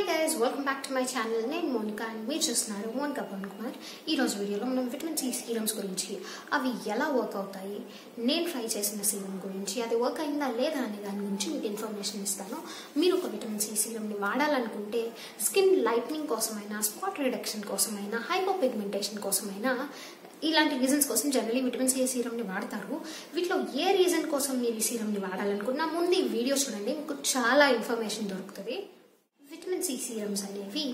Hi guys welcome back to my channel నేను Monika and మీరు చూస్తున్నారు మోనికా పవన్ కుమార్. ఈరోజు వీడియోలో మనం విటమిన్ సి సీరమ్స్ గురించి అవి ఎలా వర్క్ అవుతాయి నేను ట్రై చేసిన సీరం గురించి అది వర్క్ అయిందా లేదా అనే దాని గురించి మీకు ఇన్ఫర్మేషన్ ఇస్తాను. మీరు ఒక విటమిన్ సి సీరమ్ని వాడాలనుకుంటే స్కిన్ లైట్నింగ్ కోసమైనా స్పాట్ రిడక్షన్ కోసమైనా హైపో పిగ్మెంటేషన్ కోసమైనా ఇలాంటి రీజన్స్ కోసం జనరలీ విటమిన్ సి సీరంని వాడతారు. వీటిలో ఏ రీజన్ కోసం మీరు ఈ సీరంని వాడాలనుకున్నా ముందు ఈ వీడియో చూడండి మీకు చాలా ఇన్ఫర్మేషన్ దొరుకుతుంది. విటమిన్ సి సీరమ్స్ అనేవి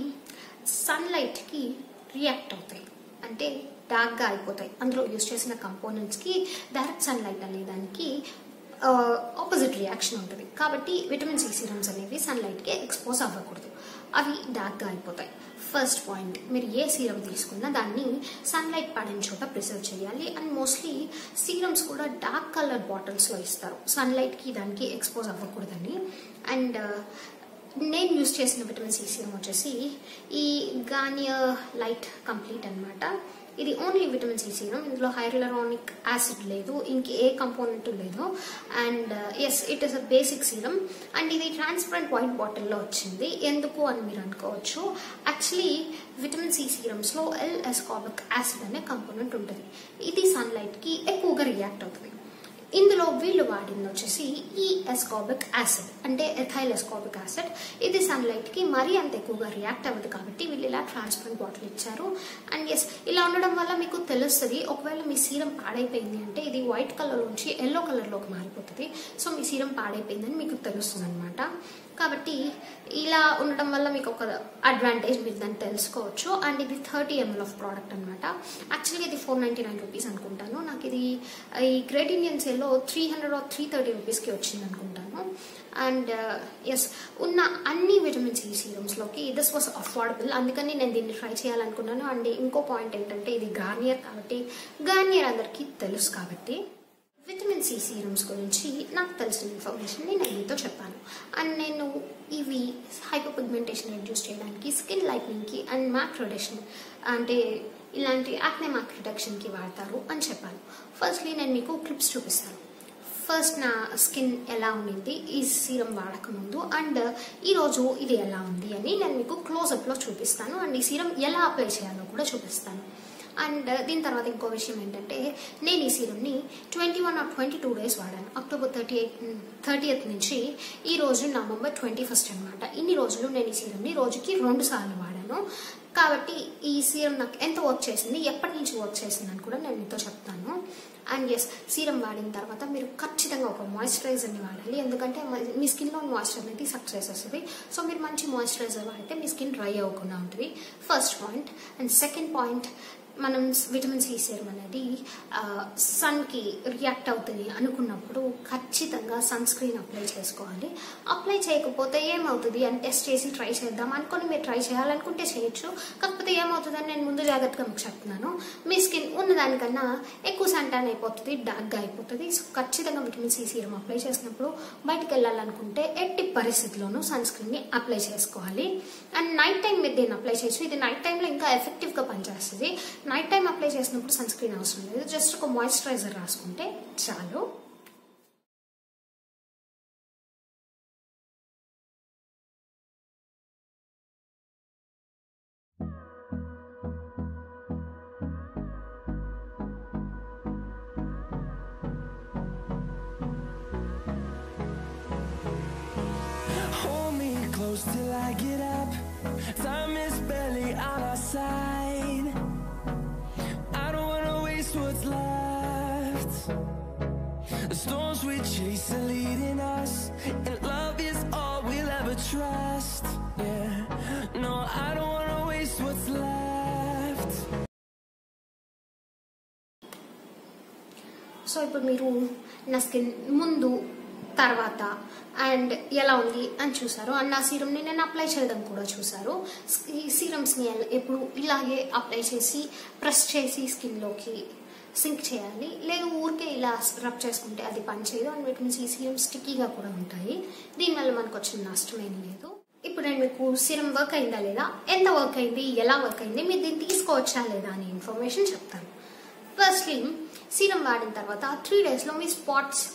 సన్లైట్కి రియాక్ట్ అవుతాయి. అంటే డార్క్గా అయిపోతాయి. అందులో యూస్ చేసిన కంపోనెంట్స్కి డైరెక్ట్ సన్లైట్ అనే దానికి ఆపోజిట్ రియాక్షన్ ఉంటుంది. కాబట్టి విటమిన్ సి సీరమ్స్ అనేవి సన్లైట్కి ఎక్స్పోజ్ అవ్వకూడదు. అవి డార్క్గా అయిపోతాయి. ఫస్ట్ పాయింట్ మీరు ఏ సీరం తీసుకున్నా దాన్ని సన్లైట్ పడిన చోట ప్రిజర్వ్ చేయాలి. అండ్ మోస్ట్లీ సీరమ్స్ కూడా డార్క్ కలర్ బాటిల్స్లో ఇస్తారు. సన్లైట్కి దానికి ఎక్స్పోజ్ అవ్వకూడదని. అండ్ నేను యూస్ చేసిన విటమిన్ సి సీరం వచ్చేసి ఈ గానియర్ లైట్ కంప్లీట్ అనమాట ఇది ఓన్లీ విటమిన్ సి సీరం. ఇందులో హైరలరానిక్ యాసిడ్ లేదు. ఇంక ఏ కంపోనెంట్ లేదు. And as it is a basic serum and ఇది ట్రాన్స్పరెంట్ వైట్ బాటిల్లో వచ్చింది. ఎందుకు అని మీరు అనుకోవచ్చు. యాక్చువల్లీ విటమిన్ సి సీరమ్స్లో ఎల్ ఎస్కాబిక్ యాసిడ్ అనే కంపోనెంట్ ఉంటుంది. ఇది సన్లైట్కి ఎక్కువగా రియాక్ట్ అవుతుంది. ఇందులో వీళ్ళు వాడింది వచ్చేసి ఈ ఎస్కాబిక్ యాసిడ్ అంటే ఎథైల్ ఎస్కాబిక్ యాసిడ్ ఇది సన్లైట్కి మరీ అంత ఎక్కువగా రియాక్ట్ అవ్వదు కాబట్టి వీళ్ళు ఇలా ట్రాన్స్పరెంట్ బాటిల్ ఇచ్చారు. అండ్ ఎస్ ఇలా ఉండడం వల్ల మీకు తెలుస్తుంది ఒకవేళ మీ సీరం పాడైపోయింది అంటే ఇది వైట్ కలర్ నుంచి ఎల్లో కలర్లోకి మారిపోతుంది. సో మీ సీరం పాడైపోయిందని మీకు తెలుస్తుంది అనమాట కాబట్టి ఇలా ఉండడం వల్ల మీకు ఒక అడ్వాంటేజ్ మీరు దాన్ని తెలుసుకోవచ్చు. అండ్ ఇది థర్టీ ఎంఎల్ ఆఫ్ ప్రోడక్ట్ అనమాట యాక్చువల్గా ఇది ఫోర్ నైంటీ నైన్ రూపీస్ అనుకుంటాను. నాకు ఇది ఈ గ్రేట్ ఇండియన్ సేల్లో three hundred or three thirty రూపీస్కి వచ్చింది అనుకుంటాను. అండ్ ఎస్ uh, ఉన్న అన్ని విటమిన్ సి సీరమ్స్లోకి దిస్ వాస్ అఫోర్డబుల్ అందుకని నేను దీన్ని ట్రై చేయాలనుకున్నాను. అండ్ ఇంకో పాయింట్ ఏంటంటే ఇది గార్నియర్ కాబట్టి గార్నియర్ అందరికీ తెలుసు కాబట్టి. విటమిన్ సి సీరమ్స్ గురించి నాకు తెలిసిన ఇన్ఫర్మేషన్ నేను మీతో చెప్పాను. అండ్ నేను ఇవి హైపర్ పిగ్మెంటేషన్ రెడ్యూస్ చేయడానికి స్కిన్ లైట్నింగ్కి అండ్ మ్యాక్ ప్రొడక్షన్ అంటే ఇలాంటి యాక్నే మ్యాక్ ప్రొడక్షన్కి వాడతారు అని చెప్పాను. ఫస్ట్లీ నేను మీకు క్లిప్స్ చూపిస్తాను. ఫస్ట్ నా స్కిన్ ఎలా ఉండింది ఈ సీరం వాడకముందు అండ్ ఈరోజు ఇది ఎలా ఉంది అని నేను మీకు క్లోజప్లో చూపిస్తాను. అండ్ ఈ సీరం ఎలా అప్లై చేయాలో కూడా చూపిస్తాను. అండ్ దీని తర్వాత ఇంకో విషయం ఏంటంటే నేను ఈ సీరంని twenty one or twenty two days వాడాను. అక్టోబర్ థర్టీ ఎయిట్ థర్టీయత్ నుంచి ఈ రోజు నవంబర్ ట్వంటీ ఫస్ట్ అనమాట ఇన్ని రోజులు నేను ఈ సీరంని రోజుకి రెండు సార్లు వాడాను. కాబట్టి ఈ సీరం నాకు ఎంత వర్క్ చేసింది ఎప్పటి నుంచి వర్క్ చేసింది అని కూడా నేను మీతో చెప్తాను. అండ్ ఎస్ సీరం వాడిన తర్వాత మీరు ఖచ్చితంగా ఒక మాయిశ్చరైజర్ని వాడాలి. ఎందుకంటే మీ స్కిన్లో మాయిశ్చర్ అనేది సక్ చేసేస్తుంది. సో మీరు మంచి మాయిశ్చరైజర్ వాడితే మీ స్కిన్ డ్రై అవ్వకుండా ఉంటుంది. First point and second point మనం విటమిన్ సి సీరం అనేది సన్కి రియాక్ట్ అవుతుంది అనుకున్నప్పుడు ఖచ్చితంగా సన్ స్క్రీన్ అప్లై చేసుకోవాలి. అప్లై చేయకపోతే ఏమవుతుంది? అని టెస్ట్ చేసి ట్రై చేద్దాం అనుకుని మీరు ట్రై చేయాలనుకుంటే చేయొచ్చు. కాకపోతే ఏమవుతుందని నేను ముందు జాగ్రత్తగా మీకు చెప్తున్నాను. మీ స్కిన్ ఉన్నదానికన్నా ఎక్కువ సంటాన్ అయిపోతుంది డార్క్గా అయిపోతుంది. సో ఖచ్చితంగా విటమిన్ సి సీరం అప్లై చేసినప్పుడు బయటకు వెళ్ళాలనుకుంటే ఎట్టి పరిస్థితిలోనూ సన్ స్క్రీన్ని అప్లై చేసుకోవాలి. అండ్ నైట్ టైం మీరు దీన్ని అప్లై చేయొచ్చు. ఇది నైట్ టైంలో ఇంకా ఎఫెక్టివ్గా పనిచేస్తుంది. నైట్ టైం అప్లై చేసినప్పుడు సన్ స్క్రీన్ అవసరం లేదు. జస్ట్ ఒక మాయిశ్చరైజర్ రాసుకుంటే చాలు. on our side. I don't wanna waste what's left. The storms we chase are leading us, and love is all we'll ever trust. Yeah, no, I don't wanna waste what's left. So ఇప్పుడు మీరు నా skin ముందు తర్వాత and ఎలా ఉంది? అని చూసారు. And ఆ సీరంని నేను అప్లై చేయడం కూడా చూసారు. ఈ సీరమ్స్ని ఎప్పుడు ఇలాగే అప్లై చేసి ప్రెస్ చేసి స్కిన్లోకి సింక్ చేయాలి. లేదు ఊరికే ఇలా రబ్ చేసుకుంటే అది పనిచేయదు అండ్ వీటి నుంచి ఈ సీరమ్ స్టిక్కీగా కూడా ఉంటాయి. దీనివల్ల మనకు వచ్చిన నష్టం ఏం లేదు. ఇప్పుడు నేను మీకు సీరం వర్క్ అయిందా లేదా? ఎంత వర్క్ అయింది? ఎలా వర్క్ అయింది? మీరు దీన్ని తీసుకోవచ్చా లేదా అనే ఇన్ఫర్మేషన్ చెప్తాను. ఫస్ట్లీ సీరం వాడిన తర్వాత త్రీ డేస్లో మీ స్పాట్స్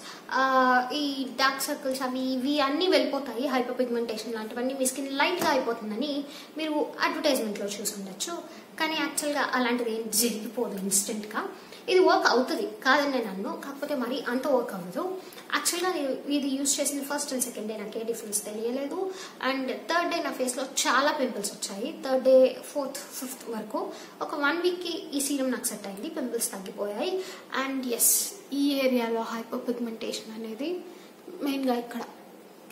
ఈ డార్క్ సర్కిల్స్ అవి ఇవి అన్నీ వెళ్ళిపోతాయి హైపర్ పిగ్మెంటేషన్ లాంటివన్నీ మీ స్కిన్ లైట్గా అయిపోతుందని మీరు అడ్వర్టైజ్మెంట్లో చూసి ఉండొచ్చు కానీ యాక్చువల్గా అలాంటిది ఏం జరిగిపోదు ఇన్స్టెంట్గా ఇది వర్క్ అవుతుంది. కాదని నేను అన్ను కాకపోతే మరి అంత వర్క్ అవ్వదు. యాక్చువల్గా నేను ఇది యూజ్ చేసిన ఫస్ట్ అండ్ సెకండ్ డే నాకు ఏ డిఫరెన్స్ తెలియలేదు. అండ్ థర్డ్ డే నా ఫేస్లో చాలా పింపుల్స్ వచ్చాయి. థర్డ్ డే ఫోర్త్ ఫిఫ్త్ వరకు ఒక వన్ వీక్కి ఈ సీరం నాకు సెట్ అయింది. పింపుల్స్ తగ్గిపోయాయి. అండ్ ఎస్ ఈ ఏరియాలో హైపర్ పిగ్మెంటేషన్ అనేది మెయిన్గా ఇక్కడ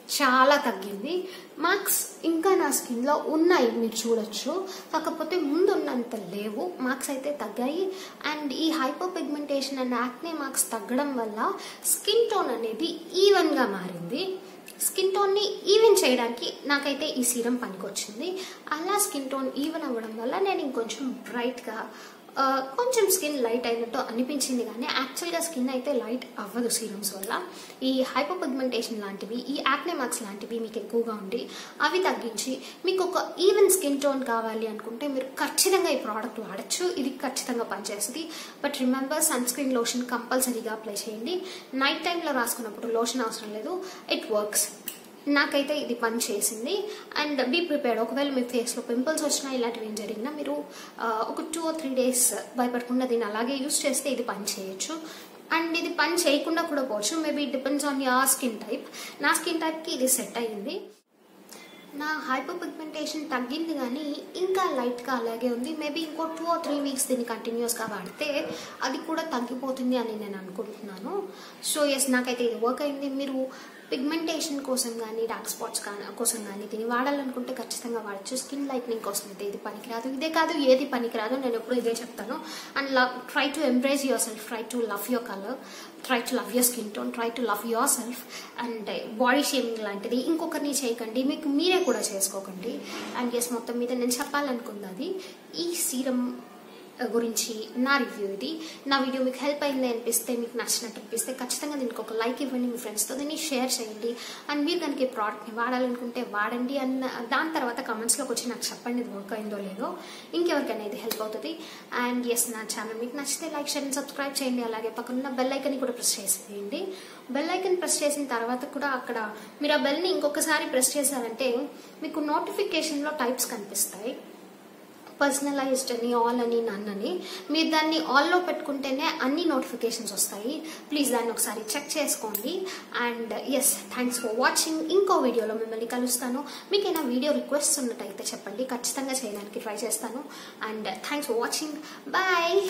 చాలా తగ్గింది. మార్క్స్ ఇంకా నా స్కిన్లో ఉన్నాయి మీరు చూడొచ్చు. కాకపోతే ముందు ఉన్నంత లేవు. మార్క్స్ అయితే తగ్గాయి. అండ్ ఈ hyperpigmentation and acne marks తగ్గడం వల్ల స్కిన్ టోన్ అనేది ఈవెన్గా మారింది. స్కిన్ టోన్ని ఈవెన్ చేయడానికి నాకైతే ఈ సీరం పనికొచ్చింది. అలా స్కిన్ టోన్ ఈవెన్ అవ్వడం వల్ల నేను ఇంకొంచెం బ్రైట్గా కొంచెం స్కిన్ లైట్ అయినట్టు అనిపించింది కానీ యాక్చువల్గా స్కిన్ అయితే లైట్ అవ్వదు సీరమ్స్ వల్ల. ఈ హైపోపిగ్మెంటేషన్ లాంటివి ఈ యాక్నే మార్క్స్ లాంటివి మీకు ఎక్కువగా ఉండి అవి తగ్గించి మీకు ఒక ఈవెన్ స్కిన్ టోన్ కావాలి అనుకుంటే మీరు ఖచ్చితంగా ఈ ప్రోడక్ట్ వాడచ్చు. ఇది ఖచ్చితంగా పనిచేస్తుంది. But remember sun screen lotion కంపల్సరీగా అప్లై చేయండి. నైట్ టైంలో రాసుకున్నప్పుడు లోషన్ అవసరం లేదు. ఇట్ వర్క్స్ నాకైతే ఇది పని చేసింది. And be prepared. ఒకవేళ మీ ఫేస్లో పింపుల్స్ వచ్చినా ఇలాంటివి ఏం జరిగినా మీరు ఒక టూ ఆర్ త్రీ డేస్ భయపడకుండా దీన్ని అలాగే యూస్ చేస్తే ఇది పని చేయొచ్చు. అండ్ ఇది పని చేయకుండా కూడా పోవచ్చు. Maybe depends on ya skin type నా స్కిన్ టైప్కి ఇది సెట్ అయ్యింది. నా హైపర్ పిగ్మెంటేషన్ తగ్గింది కానీ ఇంకా లైట్గా అలాగే ఉంది. మేబీ ఇంకో టూ ఆర్ త్రీ వీక్స్ దీన్ని కంటిన్యూస్గా వాడితే అది కూడా తగ్గిపోతుంది అని నేను అనుకుంటున్నాను. సో ఎస్ నాకైతే ఇది వర్క్ అయింది. మీరు పిగ్మెంటేషన్ కోసం కానీ డార్క్ స్పాట్స్ కోసం కానీ దీన్ని వాడాలనుకుంటే ఖచ్చితంగా వాడచ్చు. స్కిన్ లైట్నింగ్ కోసం అయితే ఇది పనికిరాదు. ఇదే కాదు ఏది పనికిరాదు. నేను ఎప్పుడు ఇదే చెప్తాను. And love try to embrace yourself try to love your colour try to love your skin tone try to love yourself and body shaming లాంటిది ఇంకొకరిని చేయకండి. మీకు మీరే కూడా చేసుకోకండి. అండ్ ఎస్ మొత్తం మీద నేను చెప్పాలనుకున్నది ఈ సీరం గురించి నా రివ్యూ ఇది. నా వీడియో మీకు హెల్ప్ అయింది అనిపిస్తే మీకు నచ్చినట్టు అనిపిస్తే ఖచ్చితంగా దీనికి ఒక లైక్ ఇవ్వండి మీ ఫ్రెండ్స్తో దీన్ని షేర్ చేయండి. అండ్ మీరు కనుక ఈ ప్రోడక్ట్ని వాడాలనుకుంటే వాడండి అండ్ దాని తర్వాత కమెంట్స్లోకి వచ్చి నాకు చెప్పండి ఇది వర్క్ అయిందో లేదో. ఇంకెవరికైనా ఇది హెల్ప్ అవుతుంది. అండ్ ఎస్ నా ఛానల్ మీకు నచ్చితే లైక్ షేర్ అండ్ సబ్స్క్రైబ్ చేయండి. అలాగే పక్కన బెల్ ఐకన్ కూడా ప్రెస్ చేసేయండి. బెల్ ఐకన్ ప్రెస్ చేసిన తర్వాత కూడా అక్కడ మీరు ఆ బెల్ని ఇంకొకసారి ప్రెస్ చేశారంటే మీకు నోటిఫికేషన్లో టైప్స్ కనిపిస్తాయి. పర్సనలైజ్డ్ అని ఆల్ అని నన్ అని మీరు దాన్ని ఆల్లో పెట్టుకుంటేనే అన్ని నోటిఫికేషన్స్ వస్తాయి. ప్లీజ్ దాన్ని ఒకసారి చెక్ చేసుకోండి. And as thanks for watching ఇంకో వీడియోలో మిమ్మల్ని కలుస్తాను. మీకు ఏమైనా వీడియో రిక్వెస్ట్ ఉన్నట్టయితే చెప్పండి. ఖచ్చితంగా చేయడానికి ట్రై చేస్తాను. And thanks for watching bye